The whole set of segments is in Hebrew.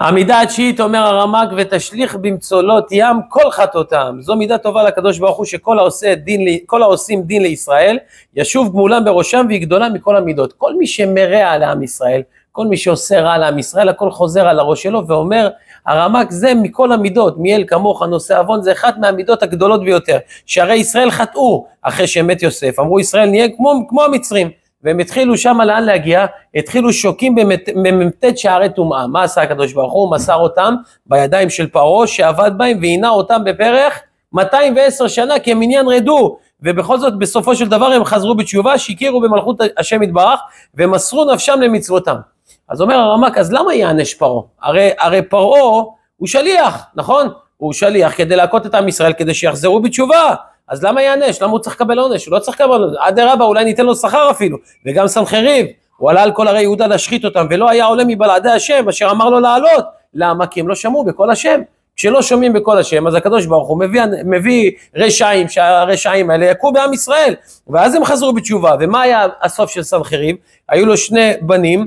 המידה התשיעית אומר הרמק ותשליך במצולות ים כל חטאותם זו מידה טובה לקדוש ברוך הוא שכל העושה דין, כל העושים דין לישראל ישוב גמולם בראשם ויגדולה מכל המידות. כל מי שמרע לעם ישראל כל מי שעושה רע לעם ישראל הכל חוזר על הראש שלו ואומר הרמק זה מכל המידות מי אל כמוך נושא עוון זה אחת מהמידות הגדולות ביותר שהרי ישראל חטאו אחרי שמת יוסף. אמרו ישראל נהיה כמו, כמו המצרים והם התחילו שם לאן להגיע? התחילו שוקים במ"ט שערי טומאה. מה עשה הקדוש ברוך הוא? מסר אותם בידיים של פרעה שעבד בהם ועינה אותם בפרך 210 שנה כמניין רדו. ובכל זאת בסופו של דבר הם חזרו בתשובה, שהכירו במלכות השם יתברך ומסרו נפשם למצוותם. אז אומר הרמק, אז למה יענש פרעה? הרי, הרי פרעה הוא שליח, נכון? הוא שליח כדי להכות את עם ישראל, כדי שיחזרו בתשובה. אז למה יענש? למה הוא צריך לקבל עונש? הוא לא צריך לקבל עונש. אדרבה, אולי ניתן לו שכר אפילו. וגם סנחריב, הוא עלה על כל ערי יהודה להשחית אותם, ולא היה עולה מבלעדי השם, אשר אמר לו לעלות. למה? כי הם לא שמעו בקול השם. כשלא שומעים בקול השם, אז הקדוש ברוך הוא מביא, מביא רשעים, שהרשעים האלה יכו בעם ישראל. ואז הם חזרו בתשובה. ומה היה הסוף של סנחריב? היו לו שני בנים,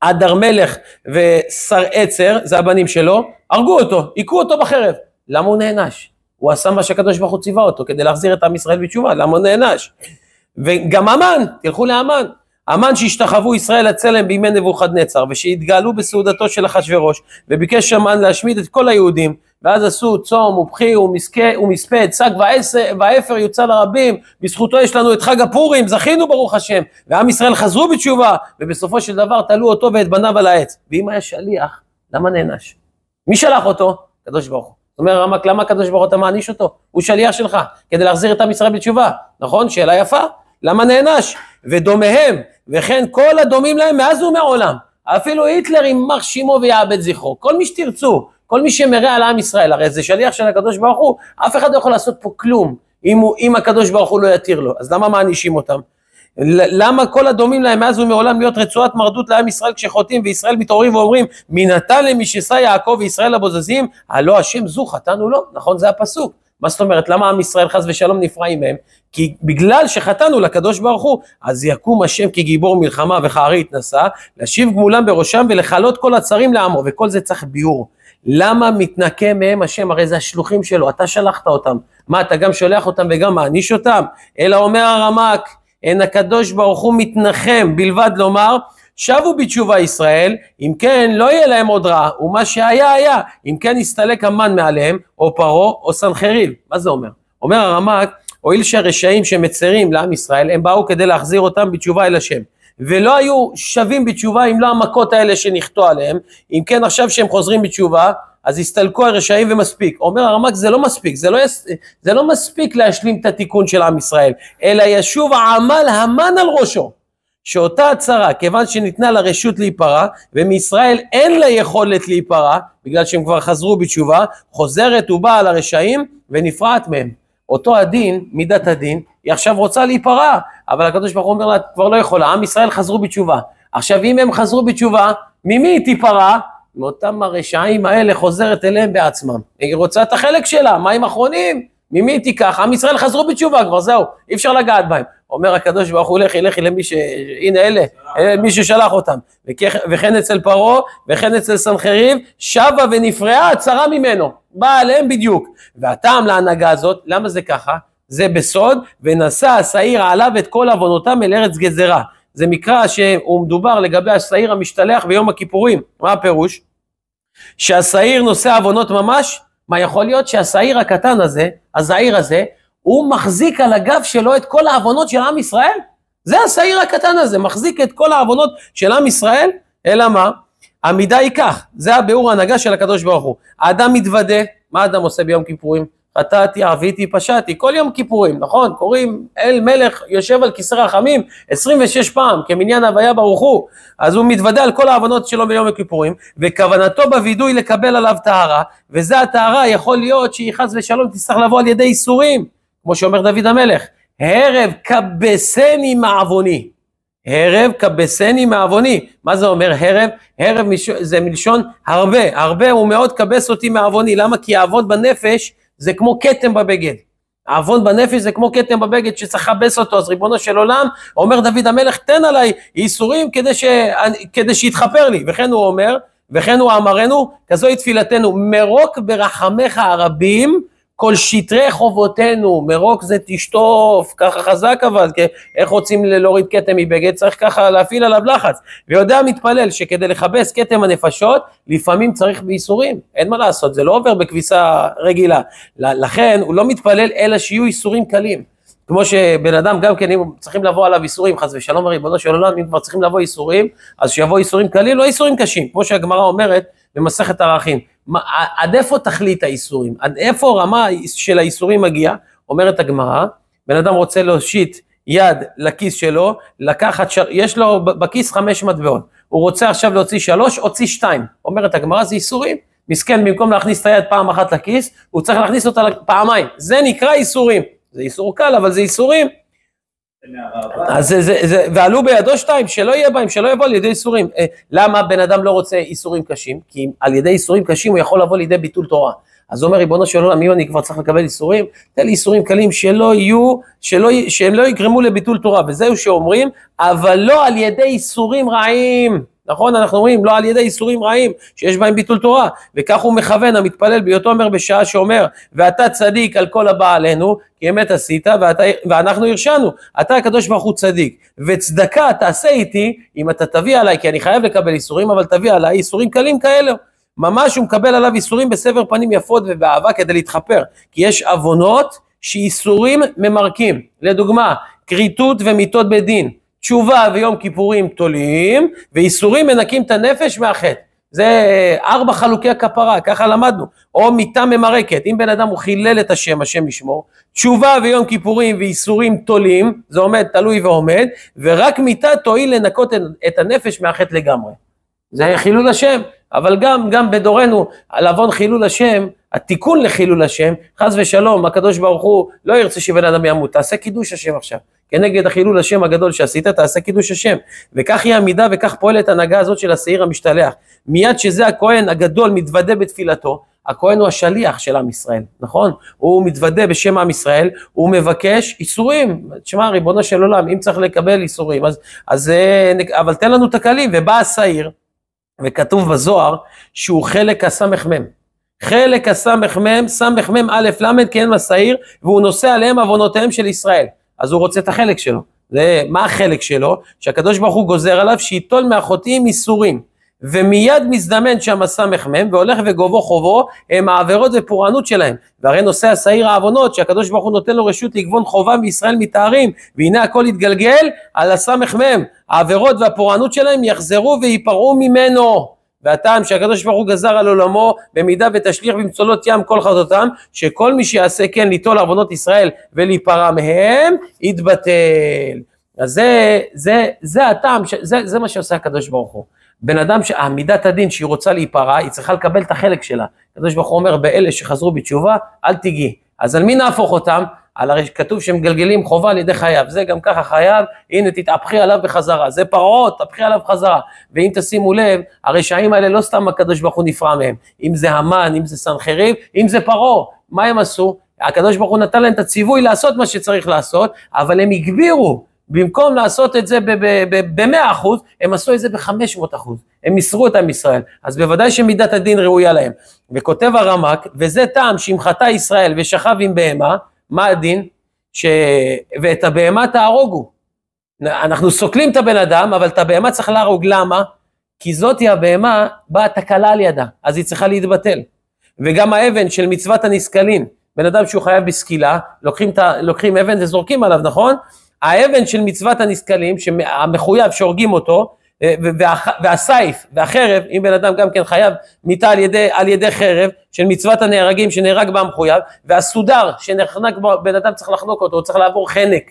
אדר מלך ושר עצר, זה הבנים שלו, הרגו אותו, היכו אותו בחרב. למה הוא נענש? הוא עשה מה שהקדוש ברוך הוא ציווה אותו כדי להחזיר את עם ישראל בתשובה, למה הוא נענש? וגם המן, תלכו לאמן. המן שהשתחוו ישראל הצלם בימי נבוכדנצר ושהתגאלו בסעודתו של אחשורוש וביקש המן להשמיד את כל היהודים ואז עשו צום ובכי ומספד, שק ואפר יוצא לרבים, בזכותו יש לנו את חג הפורים, זכינו ברוך השם, ועם ישראל חזרו בתשובה, ובסופו של דבר תלו אותו ואת בניו על העץ. ואם היה שליח, למה נענש? מי שלח אותו? הקדוש ברוך הוא. אומר הרמק, למה הקדוש ברוך הוא אתה מעניש אותו? הוא שליח שלך, כדי להחזיר את עם ישראל בתשובה. נכון? שאלה יפה. למה נענש? ודומיהם, וכן כל הדומים להם מאז ומעולם. אפילו היטלר יימח שמו ויעבד זכרו. כל מי שתרצו, כל מי שמרע על עם ישראל, הרי זה שליח של הקדוש ברוך הוא, אף אחד לא יכול לעשות פה כלום אם, הוא, אם הקדוש ברוך הוא לא יתיר לו. אז למה מענישים אותם? למה כל הדומים להם מאז ומעולם להיות רצועת מרדות לעם ישראל כשחוטאים וישראל מתעוררים ואומרים מי נתן למי ששא יעקב וישראל הבוזזים הלא השם זו חטאנו לו. נכון זה הפסוק. מה זאת אומרת? למה עם ישראל חס ושלום נפרעים מהם? כי בגלל שחטאנו לקדוש ברוך הוא אז יקום השם כגיבור מלחמה וכארי התנשא להשיב גמולם בראשם ולכלות כל הצרים לעמו וכל זה צריך ביור למה מתנקם מהם השם? הרי זה השלוחים שלו אתה שלחת אותם. מה אתה גם שולח אותם וגם מעניש אותם? אלא אומר הרמק אין הקדוש ברוך הוא מתנחם בלבד לומר שבו בתשובה ישראל, אם כן לא יהיה להם עוד רע, ומה שהיה היה, אם כן יסתלק המן מעליהם, או פרעה או סנחריב. מה זה אומר? אומר הרמק, הואיל שהרשעים שמצרים לעם ישראל, הם באו כדי להחזיר אותם בתשובה אל השם. ולא היו שווים בתשובה אם לא המכות האלה שנכתו עליהם, אם כן עכשיו שהם חוזרים בתשובה, אז הסתלקו הרשעים ומספיק. אומר הרמק זה לא מספיק, זה לא, יס... זה לא מספיק להשלים את התיקון של עם ישראל, אלא ישוב העמל המן על ראשו. שאותה הצהרה, כיוון שניתנה לה רשות להיפרע, ומישראל אין לה יכולת להיפרע, בגלל שהם כבר חזרו בתשובה, חוזרת ובאה על הרשעים ונפרעת מהם. אותו הדין, מידת הדין, היא עכשיו רוצה להיפרע, אבל הקדוש ברוך הוא אומר לה, כבר לא יכולה, עם ישראל חזרו בתשובה. עכשיו אם הם חזרו בתשובה, ממי היא תיפרע? מאותם הרשעים האלה חוזרת אליהם בעצמם. היא רוצה את החלק שלה, מים אחרונים, ממי היא תיקח? עם ישראל חזרו בתשובה כבר, זהו, אי אפשר לגעת בהם. אומר הקדוש ברוך הוא לכי לכי למי ש... הנה אלה, אלה מי ששלח אותם. וכן אצל פרעה וכן אצל סנחריב, שבה ונפרעה צרה ממנו. באה עליהם בדיוק. והטעם להנהגה הזאת, למה זה ככה? זה בסוד, ונשא השעיר עליו את כל עוונותם אל ארץ גזרה. זה מקרא שהוא מדובר לגבי השעיר המשתלח ביום הכיפורים. מה הפירוש? שהשעיר נושא עוונות ממש, מה יכול להיות שהשעיר הקטן הזה, הזעיר הזה, הוא מחזיק על הגב שלו את כל העוונות של עם ישראל? זה השעיר הקטן הזה, מחזיק את כל העוונות של עם ישראל, אלא מה? המידה היא כך, זה הביאור ההנהגה של הקדוש ברוך הוא. האדם מתוודה, מה האדם עושה ביום כיפורים? חטאתי, עוויתי, פשעתי, כל יום כיפורים, נכון? קוראים אל מלך יושב על כיסא רחמים 26 פעם, כמניין הוויה ברוך הוא, אז הוא מתוודה על כל העוונות שלו ביום הכיפורים, וכוונתו בווידוי לקבל עליו טהרה, וזה הטהרה יכול להיות שהיא חס ושלום תצטרך לבוא על ידי איסורים, כמו שאומר דוד המלך, הרב כבסני מעווני. הרב כבסני מעווני. מה זה אומר הרב? הרב זה מלשון הרבה, הרבה הוא מאוד כבס אותי מעווני. למה? כי העוון בנפש זה כמו כתם בבגד. העוון בנפש זה כמו כתם בבגד שצריך לכבס אותו, אז ריבונו של עולם, אומר דוד המלך, תן עליי ייסורים כדי, ש... כדי שיתחפר לי, וכן הוא אומר, וכן הוא אמרנו, כזוהי תפילתנו, מרוק ברחמך הרבים, כל שטרי חובותינו, מרוק זה תשטוף, ככה חזק אבל, כי איך רוצים להוריד כתם מבגד, צריך ככה להפעיל עליו לחץ. ויודע מתפלל שכדי לכבס כתם הנפשות, לפעמים צריך בייסורים, אין מה לעשות, זה לא עובר בכביסה רגילה. לכן הוא לא מתפלל אלא שיהיו ייסורים קלים. כמו שבן אדם גם כן, אם צריכים לבוא עליו ייסורים, חס ושלום, ריבונו של עולם, אם כבר צריכים לבוא ייסורים, אז שיבוא ייסורים קלים, לא ייסורים קשים, כמו שהגמרא אומרת במסכת ערכים. עד איפה תכלית האיסורים? עד איפה הרמה של האיסורים מגיעה? אומרת הגמרא, בן אדם רוצה להושיט יד לכיס שלו, לקחת, ש... יש לו בכיס חמש מטבעות, הוא רוצה עכשיו להוציא שלוש, הוציא שתיים. אומרת הגמרא, זה איסורים. מסכן, במקום להכניס את היד פעם אחת לכיס, הוא צריך להכניס אותה פעמיים. זה נקרא איסורים. זה איסור קל, אבל זה איסורים. אז זה, זה, זה, ועלו בידו שתיים, שלא יהיה בהם, שלא יבוא לידי איסורים. אה, למה בן אדם לא רוצה איסורים קשים? כי על ידי איסורים קשים הוא יכול לבוא לידי ביטול תורה. אז אומר, ריבונו של עולם, אם אני כבר צריך לקבל איסורים, תן לי איסורים קלים שלא יהיו, שלא, שהם לא יגרמו לביטול תורה. וזהו שאומרים, אבל לא על ידי איסורים רעים. נכון? אנחנו אומרים, לא על ידי איסורים רעים, שיש בהם ביטול תורה. וכך הוא מכוון, המתפלל, בהיותו אומר בשעה שאומר, ואתה צדיק על כל הבא עלינו, כי אמת עשית, ואתה, ואנחנו הרשענו. אתה הקדוש ברוך הוא צדיק. וצדקה תעשה איתי, אם אתה תביא עליי, כי אני חייב לקבל איסורים, אבל תביא עליי איסורים קלים כאלה. ממש הוא מקבל עליו איסורים בסבר פנים יפות ובאהבה כדי להתחפר. כי יש עוונות שאיסורים ממרקים. לדוגמה, כריתות ומיתות בדין. תשובה ויום כיפורים תולים, ואיסורים מנקים את הנפש מהחטא. זה ארבע חלוקי הכפרה, ככה למדנו. או מיתה ממרקת, אם בן אדם הוא חילל את השם, השם ישמור, תשובה ויום כיפורים ואיסורים תולים, זה עומד, תלוי ועומד, ורק מיתה תועיל לנקות את הנפש מהחטא לגמרי. זה חילול השם, אבל גם, גם בדורנו, על עוון חילול השם, התיקון לחילול השם, חס ושלום, הקדוש ברוך הוא לא ירצה שבן אדם ימות, תעשה קידוש השם עכשיו. כנגד החילול השם הגדול שעשית, תעשה קידוש השם. וכך היא המידה וכך פועלת הנהגה הזאת של השעיר המשתלח. מיד שזה הכהן הגדול מתוודה בתפילתו, הכהן הוא השליח של עם ישראל, נכון? הוא מתוודה בשם עם ישראל, הוא מבקש איסורים. תשמע, ריבונו של עולם, אם צריך לקבל איסורים, אז, אז אבל תן לנו את הכלים. ובא השעיר, וכתוב בזוהר שהוא חלק הסמ"ם. חלק הסמ"ם, סמ"ם א' ל' כן מסעיר, והוא נושא עליהם עוונותיהם של ישראל. אז הוא רוצה את החלק שלו. זה, מה החלק שלו? שהקדוש ברוך הוא גוזר עליו שייטול מהחוטאים איסורים. ומיד מזדמן שם הסמ"ם והולך וגובו חובו הם העבירות ופורענות שלהם. והרי נושא השעיר העוונות שהקדוש ברוך הוא נותן לו רשות לגבון חובה מישראל מתארים והנה הכל יתגלגל על הסמ"ם. העבירות והפורענות שלהם יחזרו וייפרעו ממנו. והטעם שהקדוש ברוך הוא גזר על עולמו במידה ותשליך במצולות ים כל חטאותם שכל מי שיעשה כן ליטול עוונות ישראל ולהיפרע מהם יתבטל. אז זה, זה, זה הטעם, זה, זה מה שעושה הקדוש ברוך הוא. בן אדם שעמידת הדין שהיא רוצה להיפרע היא צריכה לקבל את החלק שלה. הקדוש ברוך הוא אומר באלה שחזרו בתשובה אל תיגעי. אז על מי נהפוך אותם? על הרי כתוב שמגלגלים חובה על ידי חייו, זה גם ככה חייב, הנה תתהפכי עליו בחזרה, זה פרעות, תהפכי עליו בחזרה. ואם תשימו לב, הרשעים האלה לא סתם הקדוש ברוך הוא נפרע מהם, אם זה המן, אם זה סנחריב, אם זה פרעה, מה הם עשו? הקדוש ברוך הוא נתן להם את הציווי לעשות מה שצריך לעשות, אבל הם הגבירו, במקום לעשות את זה ב-100 אחוז, הם עשו את זה ב-500 אחוז, הם מסרו את עם ישראל, אז בוודאי שמידת הדין ראויה להם. וכותב הרמק, וזה טעם שאם חטא ישראל ושכב עם בהמה, מה הדין? ש... ואת הבהמה תהרוגו. אנחנו סוקלים את הבן אדם, אבל את הבהמה צריך להרוג, למה? כי זאתי הבהמה באה תקלה על ידה, אז היא צריכה להתבטל. וגם האבן של מצוות הנסכלין, בן אדם שהוא חייב בסקילה, לוקחים, ת... לוקחים אבן וזורקים עליו, נכון? האבן של מצוות הנסכלים, המחויב שהורגים אותו, והסייף והחרב, אם בן אדם גם כן חייב מיתה על על ידי חרב של מצוות הנהרגים שנהרג בה המחויב, והסודר שנחנק בו, בן אדם צריך לחנוק אותו, הוא צריך לעבור חנק,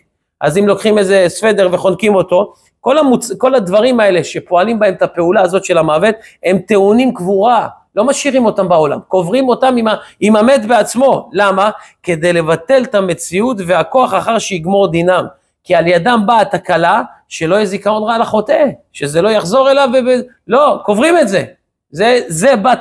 אז אם לוקחים איזה סוודר וחונקים אותו, כל, המוצ... כל הדברים האלה שפועלים בהם את הפעולה הזאת של המוות, הם טעונים קבורה, לא משאירים אותם בעולם, קוברים אותם עם, ה... עם המת בעצמו, למה? כדי לבטל את המציאות והכוח אחר שיגמור דינם. כי על ידם באה התקלה, שלא יהיה זיכרון רע לחוטא, שזה לא יחזור אליו, וב... לא, קוברים את זה. זה, זה בא,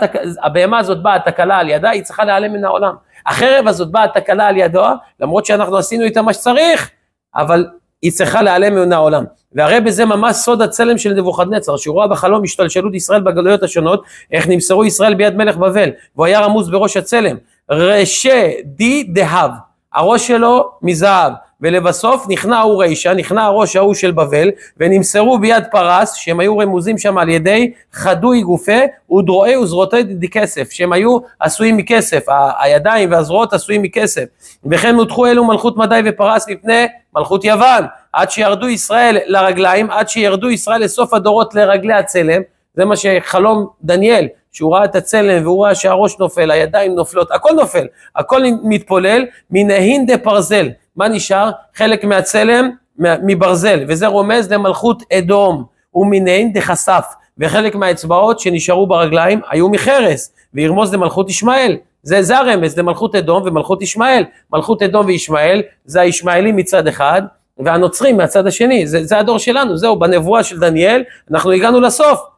הבהמה הזאת באה התקלה על ידה, היא צריכה להיעלם מן העולם. החרב הזאת באה התקלה על ידו, למרות שאנחנו עשינו איתה מה שצריך, אבל היא צריכה להיעלם מן העולם. והרי בזה ממש סוד הצלם של נבוכדנצר, שהוא ראה בחלום השתלשלות ישראל בגלויות השונות, איך נמסרו ישראל ביד מלך בבל, והוא היה רמוז בראש הצלם. רשי די דהב, הראש שלו מזהב, ולבסוף נכנע הוא רישה, נכנע הראש ההוא של בבל, ונמסרו ביד פרס, שהם היו רמוזים שם על ידי חדוי גופה ודרועי וזרועותי דכסף, שהם היו עשויים מכסף, הידיים והזרועות עשויים מכסף, וכן נותחו אלו מלכות מדי ופרס מפני מלכות יוון, עד שירדו ישראל לרגליים, עד שירדו ישראל לסוף הדורות לרגלי הצלם, זה מה שחלום דניאל, שהוא ראה את הצלם והוא ראה שהראש נופל, הידיים נופלות, הכל נופל, הכל מתפולל, מנהין דה פרזל, מה נשאר? חלק מהצלם מברזל, וזה רומז למלכות אדום, ומנהין דחשף, וחלק מהאצבעות שנשארו ברגליים היו מחרס, וירמוז למלכות ישמעאל, זה, זה הרמז למלכות אדום ומלכות ישמעאל, מלכות אדום וישמעאל זה הישמעאלים מצד אחד, והנוצרים מהצד השני, זה, זה הדור שלנו, זהו, בנבואה של דניאל, אנחנו הגענו לסוף.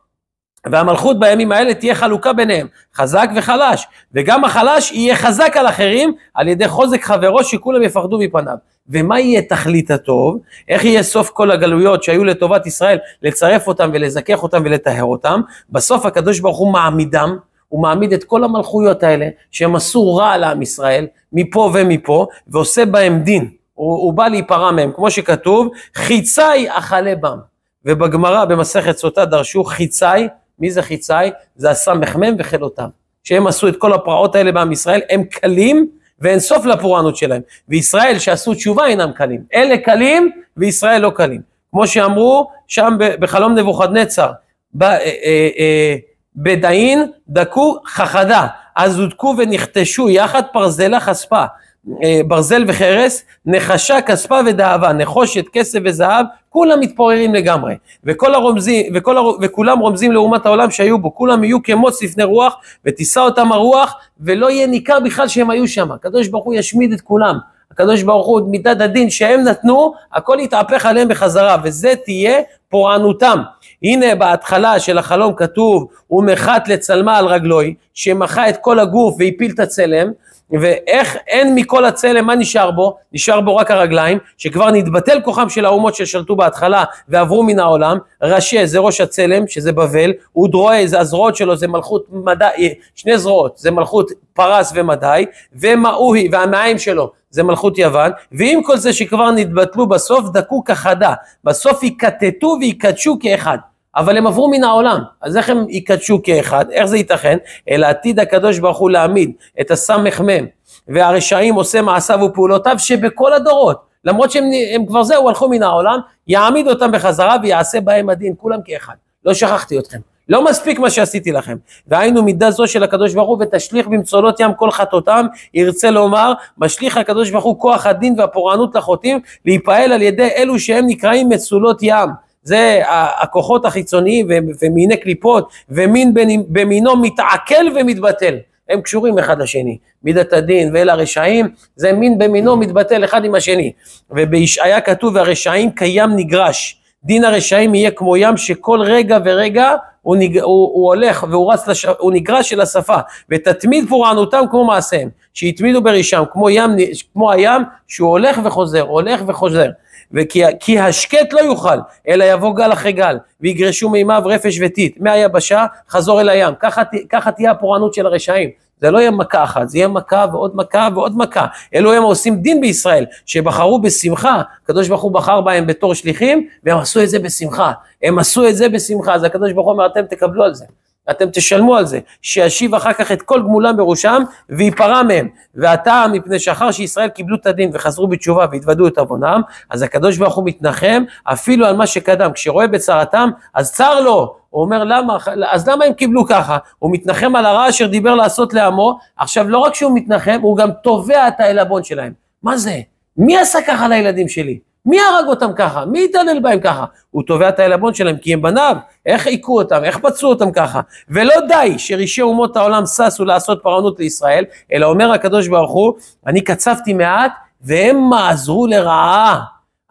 והמלכות בימים האלה תהיה חלוקה ביניהם, חזק וחלש, וגם החלש יהיה חזק על אחרים על ידי חוזק חברו שכולם יפחדו מפניו. ומה יהיה תכלית הטוב? איך יהיה סוף כל הגלויות שהיו לטובת ישראל, לצרף אותם ולזכך אותם ולטהר אותם? בסוף הקדוש ברוך הוא מעמידם, הוא מעמיד את כל המלכויות האלה שהם עשו רע לעם ישראל, מפה ומפה, ועושה בהם דין. הוא, הוא בא להיפרע מהם, כמו שכתוב, חיצי אכלה בם. ובגמרא במסכת סוטה דרשו חיצי, מי זה חיצי? זה הסמ"ם וחילותם. שהם עשו את כל הפרעות האלה בעם ישראל, הם קלים ואין סוף לפורענות שלהם. וישראל שעשו תשובה אינם קלים. אלה קלים וישראל לא קלים. כמו שאמרו שם בחלום נבוכדנצר, אה, אה, אה, בדאין דקו חכדה, אז הודקו ונחתשו יחד פרזלה חספה. אה, ברזל וחרס, נחשה, כספה ודאבה, נחושת, כסף וזהב, כולם מתפוררים לגמרי. וכל הרומזים, וכל הר... וכולם רומזים לאומת העולם שהיו בו, כולם יהיו כמוץ לפני רוח, ותישא אותם הרוח, ולא יהיה ניכר בכלל שהם היו שם. הקדוש ברוך הוא ישמיד את כולם. הקדוש ברוך הוא, מידת הדין שהם נתנו, הכל יתהפך עליהם בחזרה, וזה תהיה פורענותם. הנה בהתחלה של החלום כתוב, הוא לצלמה על רגלוי, שמחה את כל הגוף והפיל את הצלם, ואיך אין מכל הצלם, מה נשאר בו? נשאר בו רק הרגליים, שכבר נתבטל כוחם של האומות ששלטו בהתחלה ועברו מן העולם, ראשי זה ראש הצלם, שזה בבל, ודרועי זה הזרועות שלו, זה מלכות מדי, שני זרועות, זה מלכות פרס ומדי, ומאוהי והמעיים שלו, זה מלכות יוון, ועם כל זה שכבר נתבטלו בסוף, דקו כחדה, בסוף יקטטו ויקדשו כאחד. אבל הם עברו מן העולם, אז איך הם יקדשו כאחד? איך זה ייתכן? אלא עתיד הקדוש ברוך הוא להעמיד את הסמ"ם והרשעים עושה מעשיו ופעולותיו שבכל הדורות, למרות שהם הם כבר זהו, הלכו מן העולם, יעמיד אותם בחזרה ויעשה בהם הדין, כולם כאחד. לא שכחתי אתכם. לא מספיק מה שעשיתי לכם. והיינו מידה זו של הקדוש ברוך הוא ותשליך במצולות ים כל חטאותם, ירצה לומר, משליך הקדוש ברוך הוא כוח הדין והפורענות לחוטאים, להיפעל על ידי אלו שהם נקראים מצולות ים. זה הכוחות החיצוניים ומיני קליפות, ומין במינו מתעכל ומתבטל. הם קשורים אחד לשני. מידת הדין ואל הרשעים, זה מין במינו מתבטל אחד עם השני. ובישעיה כתוב, והרשעים קיים נגרש. דין הרשעים יהיה כמו ים שכל רגע ורגע הוא, נג... הוא, הוא הולך והוא רץ, לש... הוא נגרש אל השפה, ותתמיד פורענותם כמו מעשיהם, שהתמידו ברישם, כמו, כמו הים שהוא הולך וחוזר, הולך וחוזר. וכי כי השקט לא יוכל, אלא יבוא גל אחרי גל, ויגרשו מימיו רפש וטיט, מהיבשה חזור אל הים, ככה, ככה תהיה הפורענות של הרשעים. זה לא יהיה מכה אחת, זה יהיה מכה ועוד מכה ועוד מכה. אלו הם עושים דין בישראל, שבחרו בשמחה, הקדוש ברוך הוא בחר בהם בתור שליחים, והם עשו את זה בשמחה. הם עשו את זה בשמחה, אז הקדוש ברוך הוא אומר, אתם תקבלו על זה. אתם תשלמו על זה, שישיב אחר כך את כל גמולם בראשם וייפרע מהם. והטעם מפני שאחר שישראל קיבלו את הדין וחזרו בתשובה והתוודו את עוונם, אז הקדוש ברוך הוא מתנחם אפילו על מה שקדם. כשרואה בצרתם, אז צר לו. הוא אומר למה, אז למה הם קיבלו ככה? הוא מתנחם על הרע אשר דיבר לעשות לעמו, עכשיו לא רק שהוא מתנחם, הוא גם תובע את העלבון שלהם. מה זה? מי עשה ככה לילדים שלי? מי הרג אותם ככה? מי התעלל בהם ככה? הוא תובע את העלבון שלהם כי הם בניו, איך היכו אותם, איך פצעו אותם ככה? ולא די שראשי אומות העולם ששו לעשות פרענות לישראל, אלא אומר הקדוש ברוך הוא, אני קצבתי מעט והם מעזרו לרעה.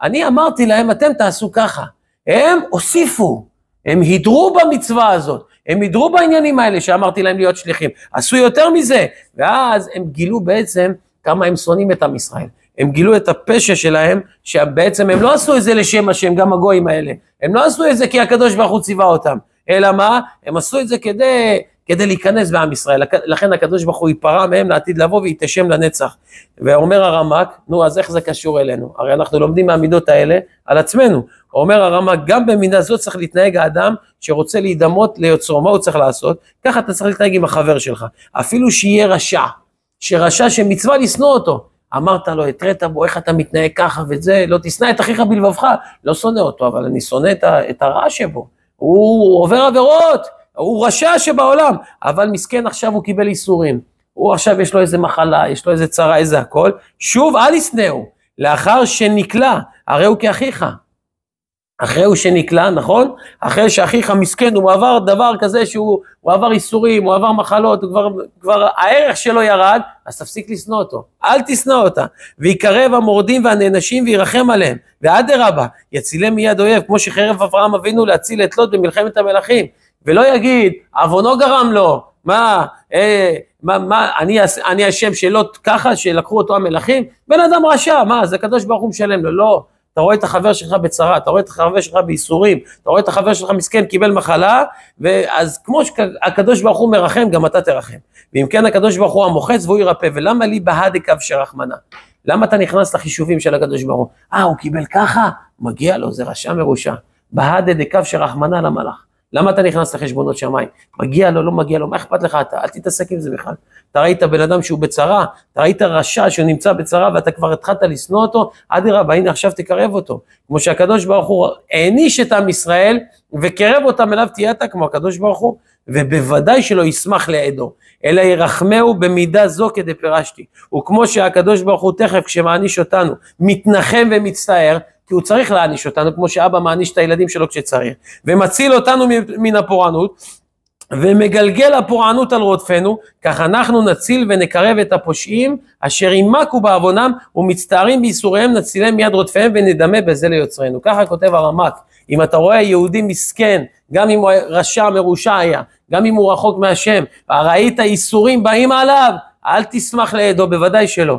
אני אמרתי להם, אתם תעשו ככה. הם הוסיפו, הם הידרו במצווה הזאת, הם הידרו בעניינים האלה שאמרתי להם להיות שליחים, עשו יותר מזה, ואז הם גילו בעצם כמה הם שונאים את עם ישראל. הם גילו את הפשע שלהם, שבעצם הם לא עשו את זה לשם השם, גם הגויים האלה. הם לא עשו את זה כי הקדוש ברוך הוא ציווה אותם. אלא מה? הם עשו את זה כדי, כדי להיכנס בעם ישראל. לכן הקדוש ברוך הוא ייפרע מהם לעתיד לבוא ויתשם לנצח. ואומר הרמק, נו אז איך זה קשור אלינו? הרי אנחנו לומדים מהמידות האלה על עצמנו. אומר הרמק, גם במידה זאת צריך להתנהג האדם שרוצה להידמות ליוצרו, מה הוא צריך לעשות? ככה אתה צריך להתנהג עם החבר שלך. אפילו שיהיה רשע, שרשע שמצווה לשנוא אותו. אמרת לו, התרית בו, איך אתה מתנהג ככה וזה, לא תשנא את אחיך בלבבך, לא שונא אותו, אבל אני שונא את הרע שבו. הוא עובר עבירות, הוא רשע שבעולם, אבל מסכן עכשיו הוא קיבל איסורים. הוא עכשיו יש לו איזה מחלה, יש לו איזה צרה, איזה הכל. שוב, אל ישנאו, לאחר שנקלע, הרי הוא כאחיך. אחרי הוא שנקלע, נכון? אחרי שאחיך מסכן, הוא עבר דבר כזה שהוא עבר איסורים, הוא עבר מחלות, הוא כבר, כבר הערך שלו ירד, אז תפסיק לשנוא אותו, אל תשנא אותה. ויקרב המורדים והנענשים וירחם עליהם, ואדרבה, יצילם מיד אויב, כמו שחרב אברהם אבינו להציל את לוט במלחמת המלכים. ולא יגיד, עוונו גרם לו, מה, אה, מה, מה, אני, אני אשם שלוט ככה, שלקחו אותו המלכים? בן אדם רשע, מה, זה הקדוש ברוך הוא משלם לו, לא. אתה רואה את החבר שלך בצרה, אתה רואה את החבר שלך בייסורים, אתה רואה את החבר שלך מסכן, קיבל מחלה, ואז כמו שהקדוש ברוך הוא מרחם, גם אתה תרחם. ואם כן הקדוש ברוך הוא המוחץ והוא ירפא, ולמה לי בהדקו שרחמנה? למה אתה נכנס לחישובים של הקדוש ברוך הוא? אה, הוא קיבל ככה? מגיע לו, זה רשע מרושע. בהדה דקו שרחמנה למלאך. למה אתה נכנס לחשבונות שמיים? מגיע לו, לא מגיע לו, מה אכפת לך אתה? אל תתעסק עם זה בכלל. אתה ראית בן אדם שהוא בצרה, אתה ראית רשע שהוא נמצא בצרה ואתה כבר התחלת לשנוא אותו, אדרבה, הנה עכשיו תקרב אותו. כמו שהקדוש ברוך הוא העניש את עם ישראל וקרב אותם אליו תהיה אתה כמו הקדוש ברוך הוא, ובוודאי שלא ישמח לעדו, אלא ירחמהו במידה זו כדי פירשתי. וכמו שהקדוש ברוך הוא תכף כשמעניש אותנו מתנחם ומצטער, כי הוא צריך להעניש אותנו, כמו שאבא מעניש את הילדים שלו כשצריך, ומציל אותנו מן הפורענות, ומגלגל הפורענות על רודפנו, כך אנחנו נציל ונקרב את הפושעים, אשר ימקו בעוונם ומצטערים בייסוריהם, נצילם מיד רודפיהם ונדמה בזה ליוצרנו. ככה כותב הרמק, אם אתה רואה יהודי מסכן, גם אם הוא רשע מרושע היה, גם אם הוא רחוק מהשם, ראית ייסורים באים עליו, אל תשמח לידו, בוודאי שלא.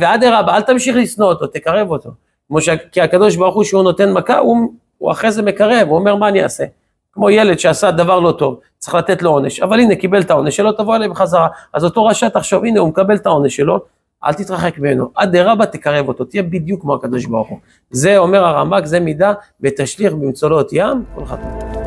ואדרבה, אל תמשיך לשנוא אותו, תקרב אותו. כמו ש... כי הקדוש ברוך הוא שהוא נותן מכה, הוא, הוא אחרי זה מקרב, הוא אומר מה אני אעשה? כמו ילד שעשה דבר לא טוב, צריך לתת לו עונש, אבל הנה קיבל את העונש שלו, תבוא אליי בחזרה. אז אותו רשע תחשוב, הנה הוא מקבל את העונש שלו, אל תתרחק ממנו, עד דרבה תקרב אותו, תהיה בדיוק כמו הקדוש ברוך הוא. זה אומר הרמב"ק, זה מידה, ותשליך במצולות ים, כל חתום.